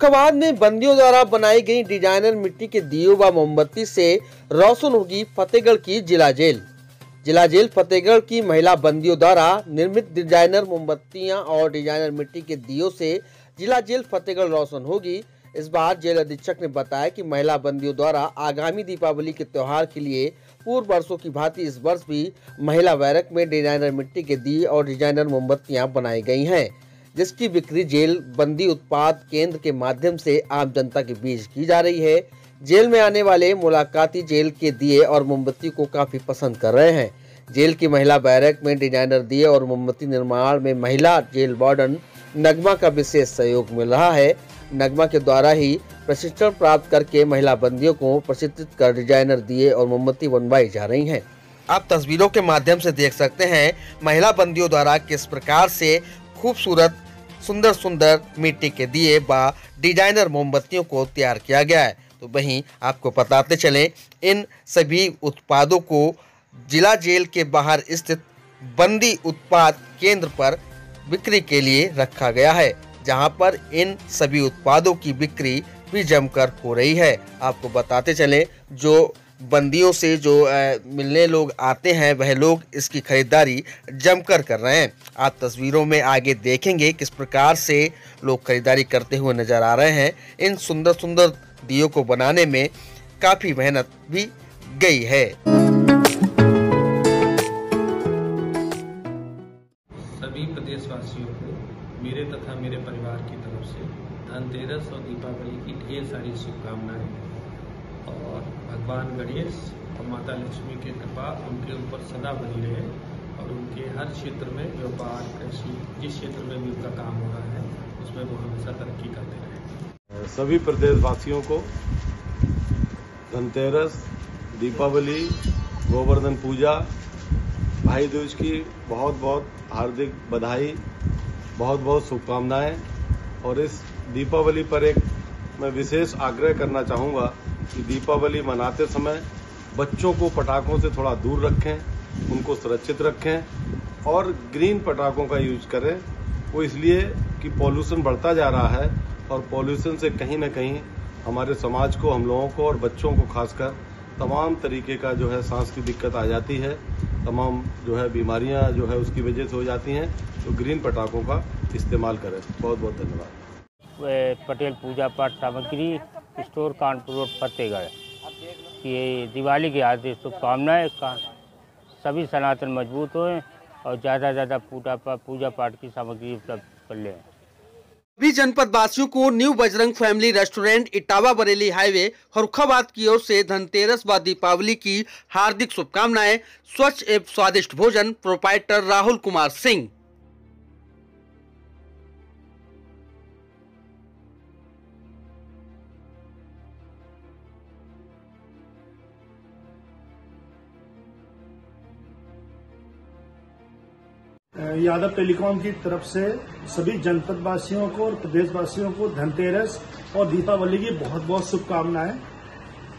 फरुखाबाद में बंदियों द्वारा बनाई गई डिज़ाइनर मिट्टी के दियो व मोमबत्ती से रोशन होगी फतेहगढ़ की जिला जेल। जिला जेल फतेहगढ़ की महिला बंदियों द्वारा निर्मित डिज़ाइनर मोमबत्तियाँ और डिज़ाइनर मिट्टी के दियो से जिला जेल फतेहगढ़ रोशन होगी। इस बार जेल अधीक्षक ने बताया कि महिला बंदियों द्वारा आगामी दीपावली के त्योहार के लिए पूर्व वर्षों की भांति इस वर्ष भी महिला बैरक में डिज़ाइनर मिट्टी के दिए और डिज़ाइनर मोमबत्तियाँ बनाई गई हैं। जिसकी बिक्री जेल बंदी उत्पाद केंद्र के माध्यम से आम जनता के बीच की जा रही है। जेल में आने वाले मुलाकाती जेल के दिए और मोमबत्ती को काफ़ी पसंद कर रहे हैं। जेल की महिला बैरक में डिज़ाइनर दिए और मोमबत्ती निर्माण में महिला जेल वार्डन नगमा का विशेष सहयोग मिल रहा है। नगमा के द्वारा ही प्रशिक्षण प्राप्त करके महिला बंदियों को प्रशिक्षित कर डिज़ाइनर दिए और मोमबत्ती बनवाई जा रही हैं। आप तस्वीरों के माध्यम से देख सकते हैं, महिला बंदियों द्वारा किस प्रकार से खूबसूरत सुंदर सुंदर मिट्टी के दिए व डिज़ाइनर मोमबत्तियों को तैयार किया गया है। तो वहीं आपको बताते चले, इन सभी उत्पादों को जिला जेल के बाहर स्थित बंदी उत्पाद केंद्र पर बिक्री के लिए रखा गया है, जहाँ पर इन सभी उत्पादों की बिक्री भी जमकर हो रही है। आपको बताते चले, जो बंदियों से जो मिलने लोग आते हैं, वह लोग इसकी खरीदारी जमकर कर रहे हैं। आप तस्वीरों में आगे देखेंगे किस प्रकार से लोग खरीदारी करते हुए नज़र आ रहे हैं। इन सुंदर सुंदर दियों को बनाने में काफ़ी मेहनत भी गई है। सभी प्रदेशवासियों को मेरे तथा मेरे परिवार की तरफ़ से धनतेरस और दीपावली की ढेर सारी शुभकामनाएँ। और भगवान गणेश और माता लक्ष्मी की कृपा उनके ऊपर सदा बनी रहे और उनके हर क्षेत्र में व्यापार, कृषि, जिस क्षेत्र में भी उनका काम हो रहा है, उसमें वो हमेशा तरक्की करते रहे। सभी प्रदेशवासियों को धनतेरस, दीपावली, गोवर्धन पूजा, भाई दूज की बहुत बहुत हार्दिक बधाई बहुत बहुत शुभकामनाएँ। और इस दीपावली पर एक मैं विशेष आग्रह करना चाहूँगा कि दीपावली मनाते समय बच्चों को पटाखों से थोड़ा दूर रखें, उनको सुरक्षित रखें और ग्रीन पटाखों का यूज़ करें। वो इसलिए कि पॉल्यूशन बढ़ता जा रहा है और पॉल्यूशन से कहीं ना कहीं हमारे समाज को, हम लोगों को और बच्चों को खासकर तमाम तरीके का जो है सांस की दिक्कत आ जाती है। तमाम जो है बीमारियाँ जो है उसकी वजह से हो जाती हैं। तो ग्रीन पटाखों का इस्तेमाल करें। बहुत बहुत धन्यवाद पटेल पूजा पाठ सामग्री स्टोर कानपुर रोड, फतेहगढ़। ये दिवाली की हार्दिक शुभकामनाएँ का सभी सनातन मज़बूत हों और ज़्यादा ज़्यादा पूजा पूजा पाठ की सामग्री उपलब्ध कर लें। सभी जनपद वासियों को new Bajrang family restaurant, Etawah Bareilly highway Farrukhabad की ओर से धनतेरस व दीपावली की हार्दिक शुभकामनाएँ, स्वच्छ एवं स्वादिष्ट भोजन, प्रोपाइटर राहुल कुमार सिंह। यादव टेलीकॉम की तरफ़ से सभी जनपद वासियों को और प्रदेश वासियों को धनतेरस और दीपावली की बहुत बहुत शुभकामनाएँ।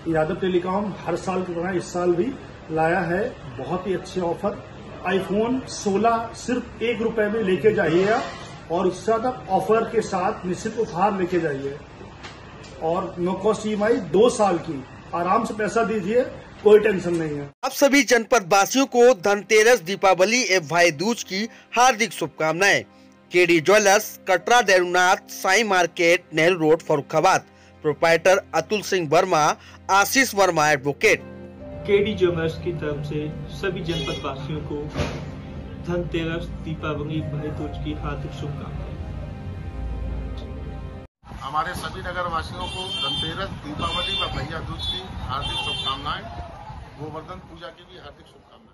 यादव टेलीकॉम हर साल की तरह इस साल भी लाया है बहुत ही अच्छे ऑफ़र। आईफोन 16 सिर्फ़ एक रुपए में लेके जाइए और उससे ऑफ़र के साथ निश्चित उपहार लेके जाइए। और नो कॉस्ट ई दो साल की। आराम से पैसा दीजिए। कोई टेंशन नहीं है। अब सभी जनपद वासियों को धनतेरस दीपावली एवं भाई दूज की हार्दिक शुभकामनाएँ। KD jewellers Katra Derunath Sai market Nehru road Farrukhabad. Proprietor Atul Singh Verma Ashish Verma advocate. KD jewellers की तरफ़ से सभी जनपद वासियों को धनतेरस दीपावली भाई दूज की हार्दिक शुभकामनाएँ। हमारे सभी नगर वासियों को धनतेरस, दीपावली व भैया दूज की हार्दिक शुभकामनाएँ। गोवर्धन पूजा की भी हार्दिक शुभकामनाएँ।